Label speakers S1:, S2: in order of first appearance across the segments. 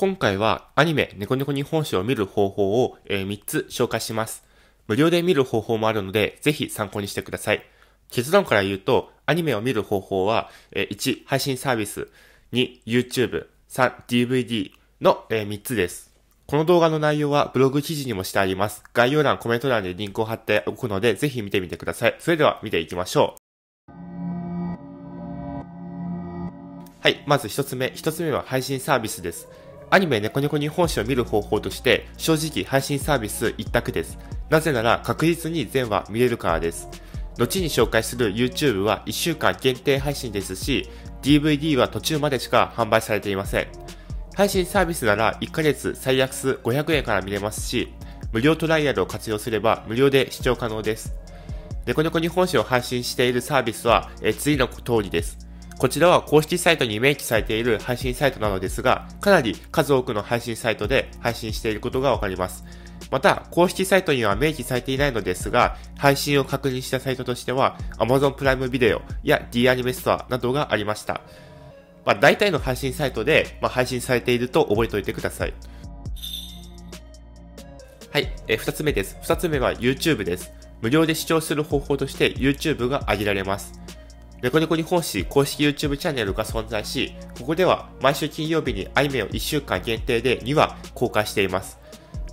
S1: 今回はアニメ猫猫日本史を見る方法を、え3つ紹介します。無料で見る方法もあるので、ぜひ参考にしてください。結論から言うと、アニメを見る方法は、え1、配信サービス、2、YouTube、3、DVD の、え3つです。この動画の内容はブログ記事にもしてあります。概要欄、コメント欄にリンクを貼っておくので、ぜひ見てみてください。それでは見ていきましょう。はい、まず一つ目。一つ目は配信サービスです。アニメ猫猫日本史を見る方法として、正直配信サービス一択です。なぜなら確実に全話見れるからです。後に紹介する YouTube は1週間限定配信ですし、DVD は途中までしか販売されていません。配信サービスなら1ヶ月最悪数500円から見れますし、無料トライアルを活用すれば無料で視聴可能です。猫猫日本史を配信しているサービスは、え次の通りです。こちらは公式サイトに明記されている配信サイトなのですが、かなり数多くの配信サイトで配信していることがわかります。また、公式サイトには明記されていないのですが、配信を確認したサイトとしては、Amazon プライムビデオや D アニメストアなどがありました。まあ、大体の配信サイトで、まあ、配信されていると覚えておいてください。はい、え二つ目です。二つ目は YouTube です。無料で視聴する方法として YouTube が挙げられます。猫猫日本史公式 YouTube チャンネルが存在し、ここでは毎週金曜日にアニメを1週間限定で2話公開しています。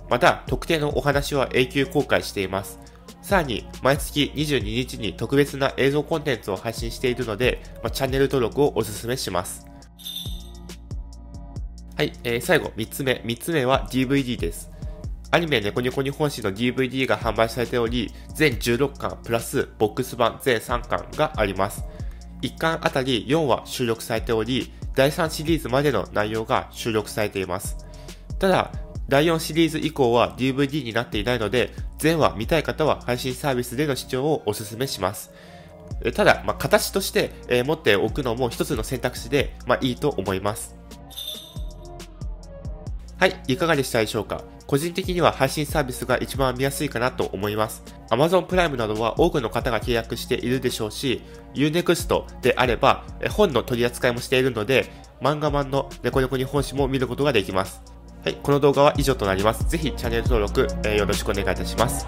S1: また、特定のお話は永久公開しています。さらに、毎月22日に特別な映像コンテンツを配信しているので、まあチャンネル登録をお勧めします。はい、えー最後、3つ目。3つ目は DVD です。アニメ猫ニコ日本史の DVD が販売されており、全16巻プラスボックス版全3巻があります。1巻あたり4話収録されており、第3シリーズまでの内容が収録されています。ただ、第4シリーズ以降は DVD になっていないので、全話見たい方は配信サービスでの視聴をお勧めします。ただ、まあ、形として、えー持っておくのも一つの選択肢で、まあ、いいと思います。はい、いかがでしたでしょうか？個人的には配信サービスが一番見やすいかなと思います。Amazon プライムなどは多くの方が契約しているでしょうし、Unext であれば本の取り扱いもしているので、漫画版のネコネコ日本史も見ることができます。はい、この動画は以上となります。ぜひチャンネル登録、えよろしくお願いいたします。